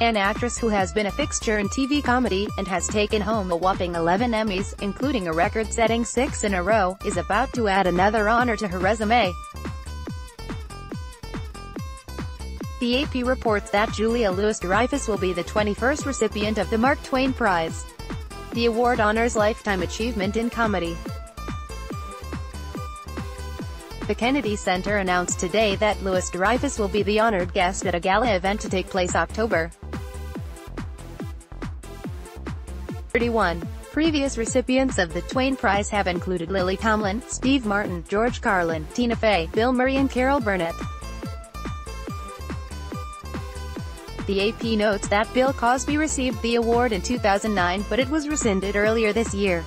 An actress who has been a fixture in TV comedy, and has taken home a whopping 11 Emmys, including a record-setting six in a row, is about to add another honor to her resume. The AP reports that Julia Louis-Dreyfus will be the 21st recipient of the Mark Twain Prize. The award honors lifetime achievement in comedy. The Kennedy Center announced today that Louis-Dreyfus will be the honored guest at a gala event to take place October 31. Previous recipients of the Twain Prize have included Lily Tomlin, Steve Martin, George Carlin, Tina Fey, Bill Murray and Carol Burnett. The AP notes that Bill Cosby received the award in 2009, but it was rescinded earlier this year.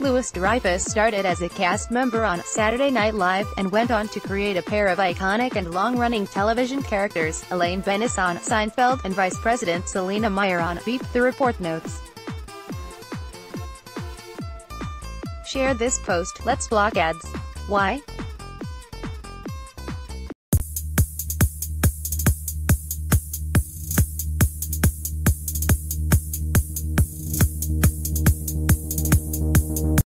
Louis-Dreyfus started as a cast member on Saturday Night Live, and went on to create a pair of iconic and long-running television characters, Elaine Benes on Seinfeld, and Vice President Selina Meyer on Veep, the report notes. Share this post, let's block ads. Why?